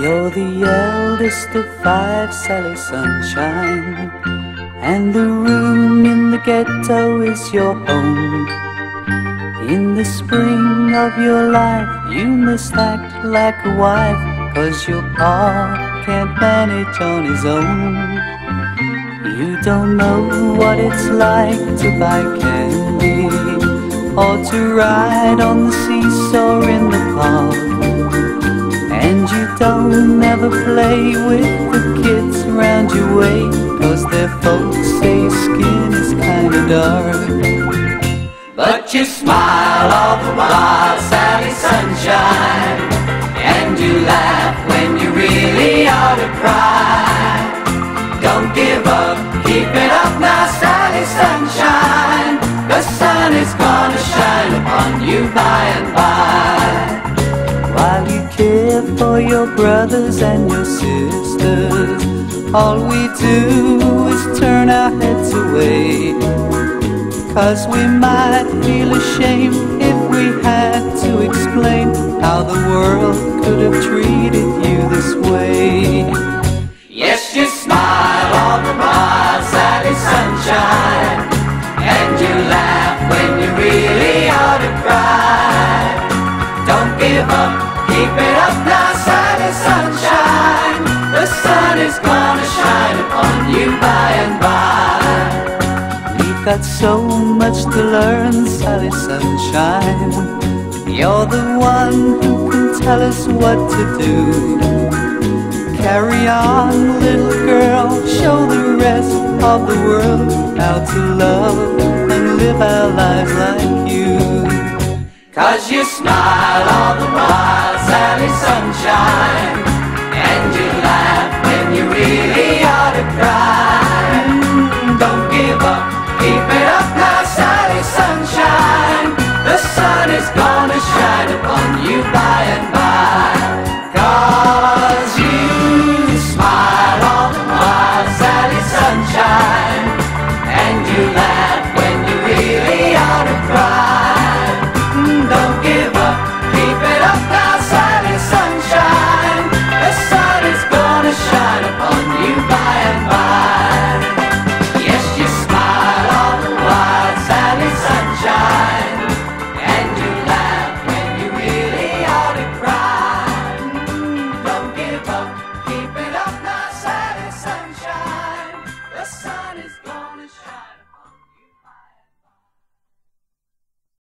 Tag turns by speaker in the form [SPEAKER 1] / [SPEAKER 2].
[SPEAKER 1] You're the eldest of five, Sally Sunshine, and the room in the ghetto is your home. In the spring of your life, you must act like a wife, cause your pa can't manage on his own. You don't know what it's like to buy candy or to ride on the seesaw in the park. And you don't ever play with the kids around your way Cause their folks say skin is kinda dark But you smile all the while, Sally Sunshine your brothers and your sisters, all we do is turn our heads away. Cause we might feel ashamed if we had to explain how the world could have treated you this way. Is gonna shine upon you by and by. We've got so much to learn, Sally Sunshine. You're the one who can tell us what to do. Carry on, little girl, show the rest of the world how to love and live our lives like you. Cause you smile all the while, sun is gonna shine.